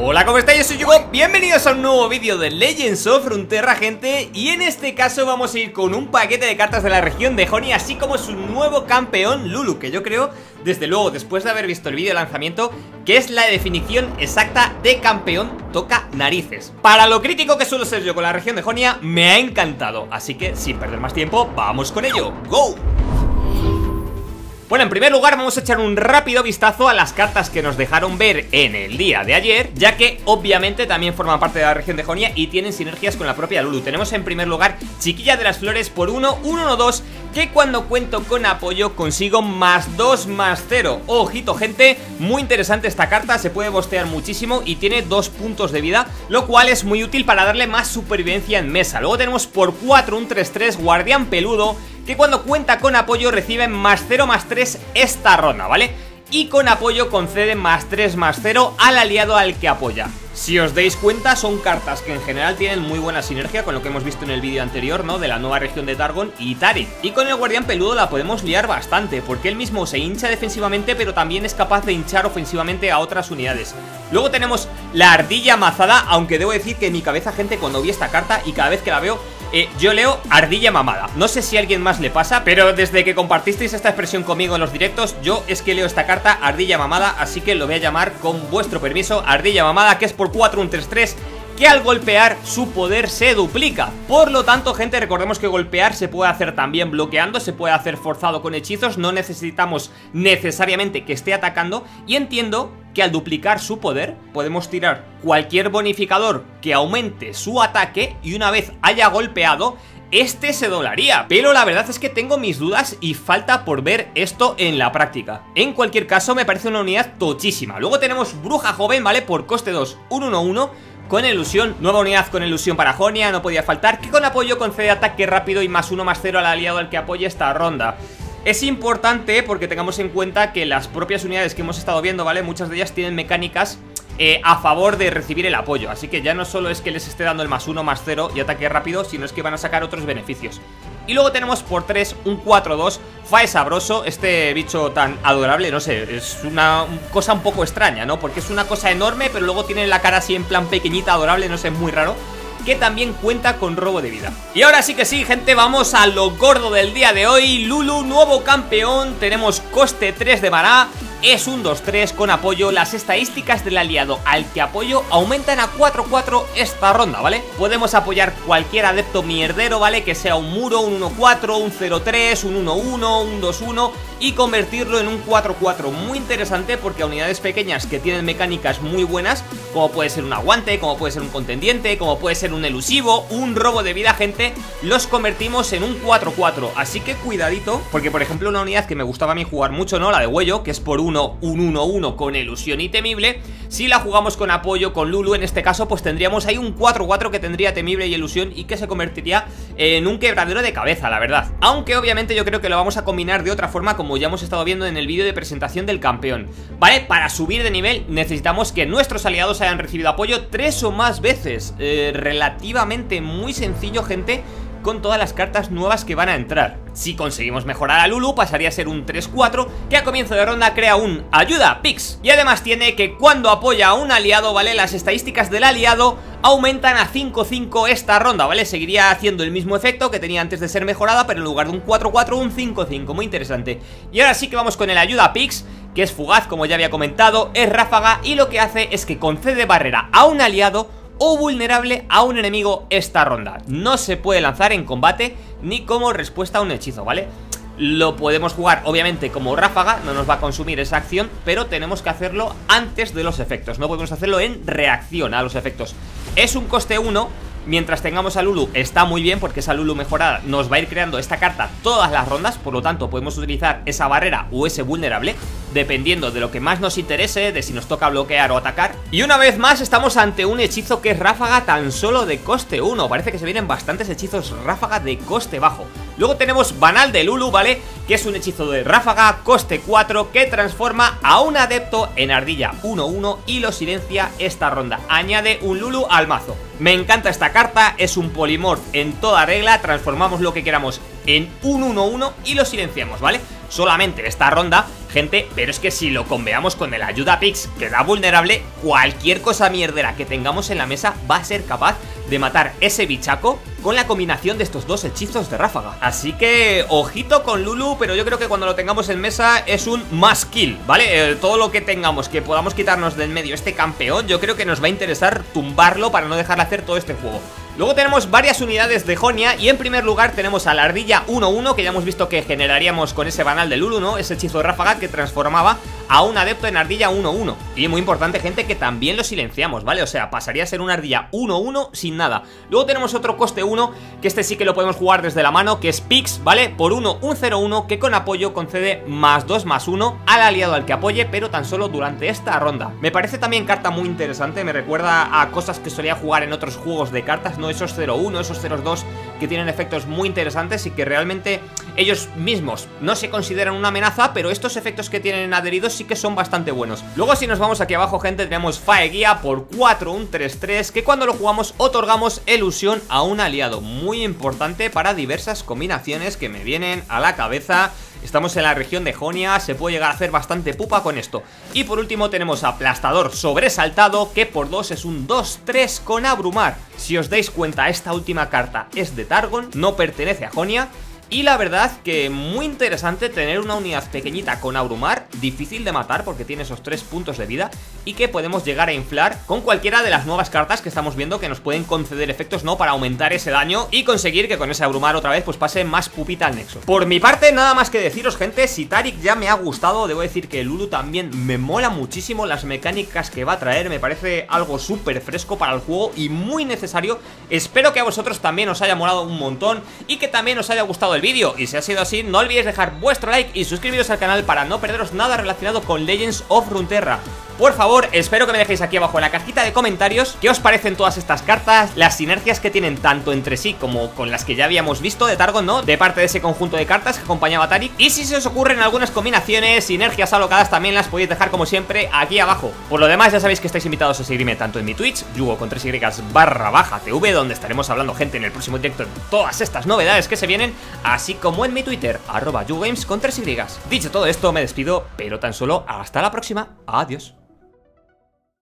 Hola, ¿cómo estáis? Yo soy Yugo, bienvenidos a un nuevo vídeo de Legends of Frontera, gente. Y en este caso vamos a ir con un paquete de cartas de la región de Honey Así como su nuevo campeón, Lulu Que yo creo, desde luego, después de haber visto el vídeo de lanzamiento Que es la definición exacta de campeón toca narices. Para lo crítico que suelo ser yo con la región de Jonia, me ha encantado. Así que, sin perder más tiempo, vamos con ello. ¡Go! Bueno, en primer lugar vamos a echar un rápido vistazo a las cartas que nos dejaron ver en el día de ayer Ya que obviamente también forman parte de la región de Jonia y tienen sinergias con la propia Lulu. Tenemos en primer lugar Chiquilla de las Flores por 1, 1, 2 Que cuando cuento con apoyo consigo más 2, más 0 Ojito gente, muy interesante esta carta Se puede bostear muchísimo y tiene 2 puntos de vida Lo cual es muy útil para darle más supervivencia en mesa. Luego tenemos por 4 un 3-3 Guardián Peludo que cuando cuenta con apoyo recibe más 0 más 3 esta ronda, ¿vale? Y con apoyo concede más 3 más 0 al aliado al que apoya si os dais cuenta, son cartas que en general tienen muy buena sinergia con lo que hemos visto en el vídeo anterior, ¿no? De la nueva región de Targon y Tari. Y con el Guardián Peludo la podemos liar bastante, porque él mismo se hincha defensivamente, pero también es capaz de hinchar ofensivamente a otras unidades. Luego tenemos la Ardilla Mazada, aunque debo decir que en mi cabeza, gente, cuando vi esta carta y cada vez que la veo, eh, yo leo ardilla mamada. No sé si a alguien más le pasa, pero desde que compartisteis esta expresión conmigo en los directos Yo es que leo esta carta ardilla mamada Así que lo voy a llamar con vuestro permiso Ardilla mamada, que es por 4 un 3-3 que al golpear su poder se duplica. Por lo tanto, gente, recordemos que golpear se puede hacer también bloqueando Se puede hacer forzado con hechizos. No necesitamos necesariamente que esté atacando. Y entiendo que al duplicar su poder podemos tirar cualquier bonificador que aumente su ataque y una vez haya golpeado este se doblaría. Pero la verdad es que tengo mis dudas y falta por ver esto en la práctica. En cualquier caso me parece una unidad tochísima. Luego tenemos Bruja Joven, ¿vale? Por coste 2, 1-1-1 con ilusión, nueva unidad con ilusión para Jonia, no podía faltar Que con apoyo concede ataque rápido y más 1 más 0 al aliado al que apoye esta ronda es importante porque tengamos en cuenta que las propias unidades que hemos estado viendo, ¿vale? Muchas de ellas tienen mecánicas eh, a favor de recibir el apoyo. Así que ya no solo es que les esté dando el más 1, más 0 y ataque rápido Sino es que van a sacar otros beneficios. Y luego tenemos por 3 un 4-2 Fae sabroso, este bicho tan adorable No sé, es una cosa un poco extraña, ¿no? Porque es una cosa enorme Pero luego tiene la cara así en plan pequeñita, adorable No sé, muy raro que también cuenta con robo de vida. Y ahora sí que sí, gente, vamos a lo gordo del día de hoy. Lulu, nuevo campeón, tenemos coste 3 de maná es un 2-3 con apoyo. Las estadísticas del aliado al que apoyo aumentan a 4-4 esta ronda, ¿vale? Podemos apoyar cualquier adepto mierdero, ¿vale? Que sea un muro, un 1-4, un 0-3, un 1-1, un 2-1 y convertirlo en un 4-4 muy interesante porque a unidades pequeñas que tienen mecánicas muy buenas, como puede ser un aguante, como puede ser un contendiente, como puede ser un elusivo, un robo de vida, gente, los convertimos en un 4-4. Así que cuidadito, porque por ejemplo una unidad que me gustaba a mí jugar mucho, ¿no? La de huello, que es por 1, un 1-1 con ilusión y temible, si la jugamos con apoyo, con Lulu en este caso, pues tendríamos ahí un 4-4 que tendría temible y ilusión y que se convertiría en un quebradero de cabeza, la verdad. Aunque obviamente yo creo que lo vamos a combinar de otra forma como ya hemos estado viendo en el vídeo de presentación del campeón ¿Vale? Para subir de nivel necesitamos que nuestros aliados hayan recibido apoyo tres o más veces eh, Relativamente muy sencillo, gente con todas las cartas nuevas que van a entrar. Si conseguimos mejorar a Lulu, pasaría a ser un 3-4, que a comienzo de ronda crea un ayuda, Pix. Y además tiene que cuando apoya a un aliado, ¿vale? Las estadísticas del aliado aumentan a 5-5 esta ronda, ¿vale? Seguiría haciendo el mismo efecto que tenía antes de ser mejorada, pero en lugar de un 4-4, un 5-5, muy interesante. Y ahora sí que vamos con el ayuda Pix, que es fugaz, como ya había comentado, es ráfaga y lo que hace es que concede barrera a un aliado o vulnerable a un enemigo esta ronda. No se puede lanzar en combate ni como respuesta a un hechizo, ¿vale? Lo podemos jugar obviamente como ráfaga, no nos va a consumir esa acción, pero tenemos que hacerlo antes de los efectos, no podemos hacerlo en reacción a los efectos. Es un coste 1, Mientras tengamos a Lulu está muy bien porque esa Lulu mejorada nos va a ir creando esta carta todas las rondas. Por lo tanto podemos utilizar esa barrera o ese vulnerable Dependiendo de lo que más nos interese, de si nos toca bloquear o atacar. Y una vez más estamos ante un hechizo que es ráfaga tan solo de coste 1 Parece que se vienen bastantes hechizos ráfaga de coste bajo. Luego tenemos Banal de Lulu, ¿vale? Que es un hechizo de ráfaga, coste 4 Que transforma a un adepto en ardilla 1-1 y lo silencia esta ronda. Añade un Lulu al mazo Me encanta esta carta, es un polimorph en toda regla, transformamos lo que queramos en un 1-1 y lo silenciamos, ¿vale? Solamente esta ronda, gente, pero es que si lo conveamos con el ayuda Pix que da vulnerable, cualquier cosa mierdera que tengamos en la mesa va a ser capaz de matar ese bichaco con la combinación de estos dos hechizos de ráfaga. Así que, ojito con Lulu, pero yo creo que cuando lo tengamos en mesa es un más kill, ¿vale? Eh, todo lo que tengamos, que podamos quitarnos del medio este campeón, yo creo que nos va a interesar tumbarlo para no dejarle hacer todo este juego. Luego tenemos varias unidades de Jonia y en primer lugar tenemos a la ardilla 1-1 que ya hemos visto que generaríamos con ese banal de Lulu, ¿no? Ese hechizo de ráfaga que transformaba a un adepto en ardilla 1-1 Y muy importante gente que también lo silenciamos, ¿vale? O sea, pasaría a ser una ardilla 1-1 sin nada Luego tenemos otro coste 1 que este sí que lo podemos jugar desde la mano que es Pix, ¿vale? Por 1, un 0-1 que con apoyo concede más 2 más 1 al aliado al que apoye pero tan solo durante esta ronda Me parece también carta muy interesante, me recuerda a cosas que solía jugar en otros juegos de cartas ¿no? Esos 0-1, esos 0-2 que tienen efectos muy interesantes y que realmente ellos mismos no se consideran una amenaza, pero estos efectos que tienen adheridos sí que son bastante buenos. Luego si nos vamos aquí abajo, gente, tenemos Fae Guía por 4, un 3-3, que cuando lo jugamos otorgamos ilusión a un aliado. Muy importante para diversas combinaciones que me vienen a la cabeza Estamos en la región de Jonia, se puede llegar a hacer bastante pupa con esto. Y por último tenemos aplastador sobresaltado Que por 2 es un 2-3 con abrumar. Si os dais cuenta esta última carta es de Targon, no pertenece a Jonia y la verdad que muy interesante tener una unidad pequeñita con Abrumar, difícil de matar porque tiene esos tres puntos de vida y que podemos llegar a inflar con cualquiera de las nuevas cartas que estamos viendo que nos pueden conceder efectos, ¿no? Para aumentar ese daño y conseguir que con ese Abrumar otra vez pues pase más pupita al nexo. Por mi parte, nada más que deciros, gente, si Tarik ya me ha gustado, debo decir que Lulu también me mola muchísimo las mecánicas que va a traer, me parece algo súper fresco para el juego y muy necesario. Espero que a vosotros también os haya molado un montón y que también os haya gustado el vídeo. Y si ha sido así, no olvidéis dejar vuestro like y suscribiros al canal para no perderos nada relacionado con Legends of Runeterra por favor, espero que me dejéis aquí abajo en la cajita de comentarios qué os parecen todas estas cartas, las sinergias que tienen tanto entre sí como con las que ya habíamos visto de Targon, ¿no? De parte de ese conjunto de cartas que acompañaba a. Y si se os ocurren algunas combinaciones, sinergias alocadas, también las podéis dejar como siempre aquí abajo. Por lo demás, ya sabéis que estáis invitados a seguirme tanto en mi Twitch, Yugo con 3 y barra baja TV, donde estaremos hablando gente en el próximo directo de todas estas novedades que se vienen, así como en mi Twitter, arroba con 3 y Dicho todo esto, me despido, pero tan solo hasta la próxima. Adiós.